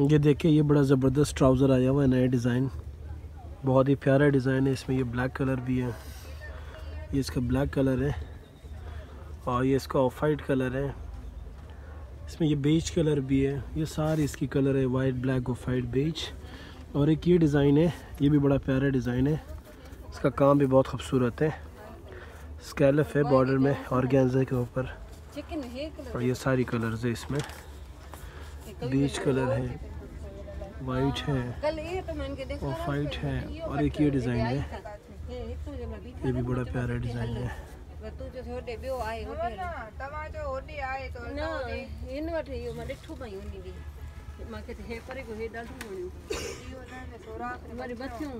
ये देखिए ये बड़ा ज़बरदस्त ट्राउज़र आया हुआ है नया डिज़ाइन। बहुत ही प्यारा डिज़ाइन है इसमें ये ब्लैक कलर भी है। ये इसका ब्लैक कलर है और ये इसका ऑफ़ वाइट कलर है। इसमें ये बेज कलर भी है। ये सारी इसकी कलर है white black off white beige और एक ये डिज़ाइन है ये भी बड़ा प्यारा डिज़ाइन है। इसका काम भी बहुत खूबसूरत है। स्कैलफ है बॉर्डर में और के ऊपर। और ये सारी कलर्स है इसमें। बीच कलर है वाइट है ऑफ़ वाइट है और एक ये डिज़ाइन है। ये भी बड़ा प्यारा डिज़ाइन है। मूंखे त हे परे को हे ॾाढो वणियो वरी बचियूं